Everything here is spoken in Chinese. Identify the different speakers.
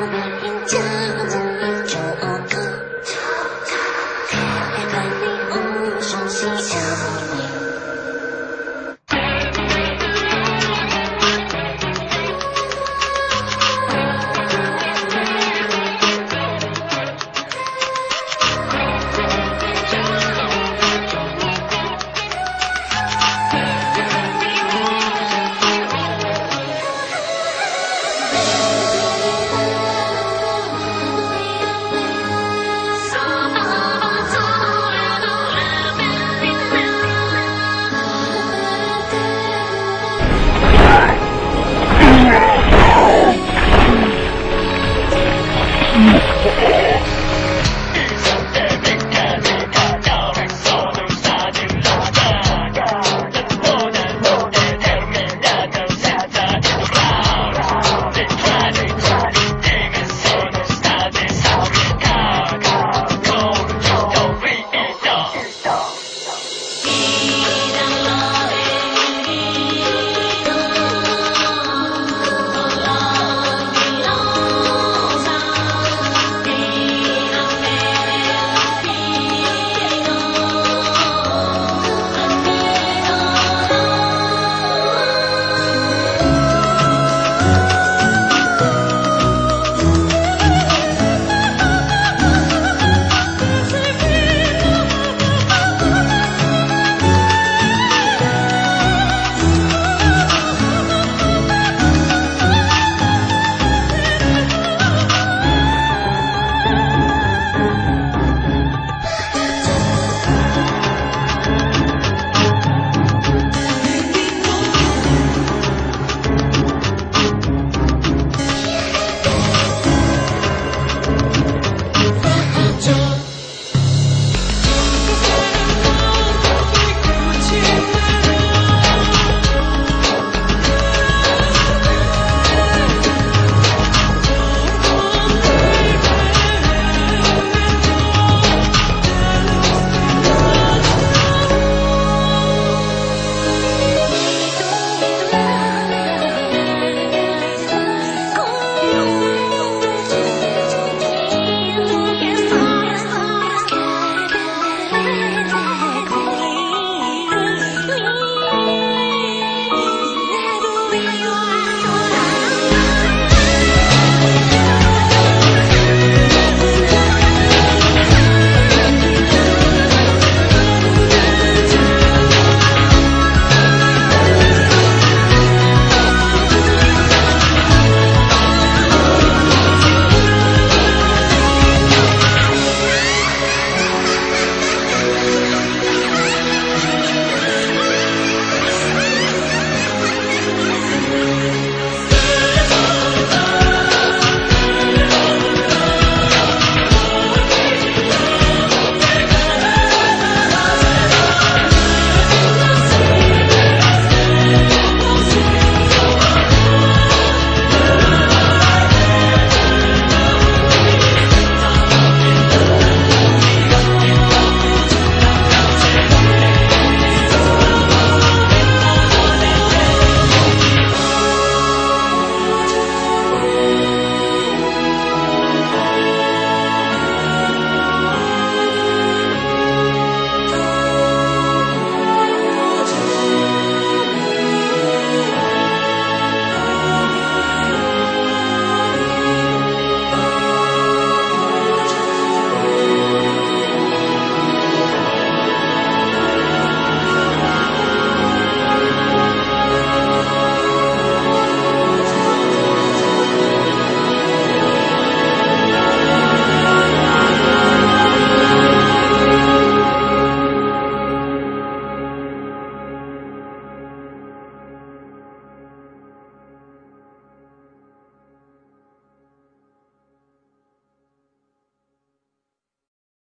Speaker 1: Hing.